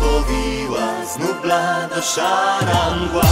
Noc spowiła, znów blada szara mgła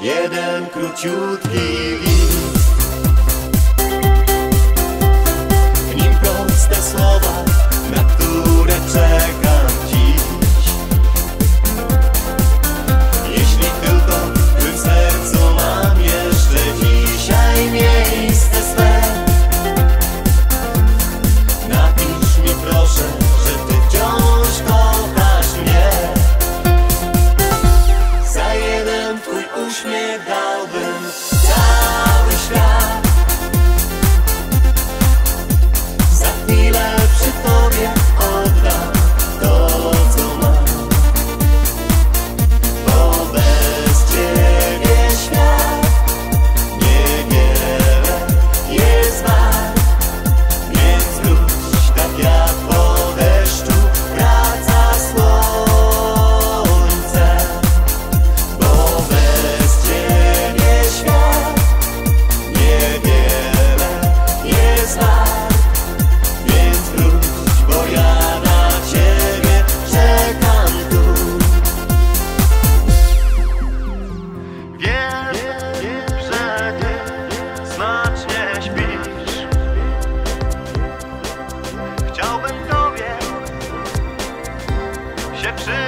jeden króciutki list.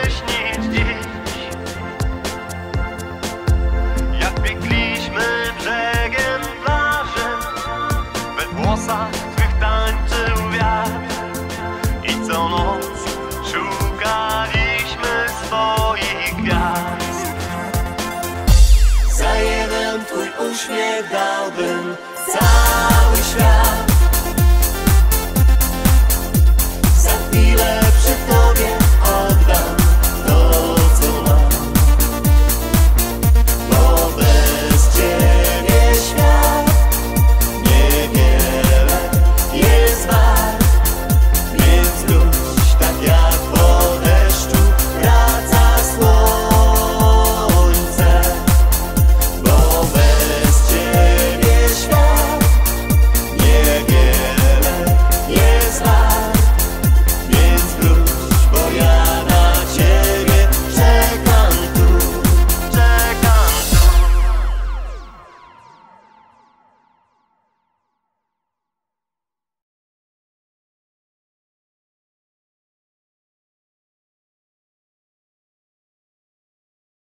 dziś Jak biegliśmy brzegiem plaży We włosach swych tańczył wiatr. I co noc szukaliśmy swoich gwiazd. Za twój uśmiech dałbym cały świat.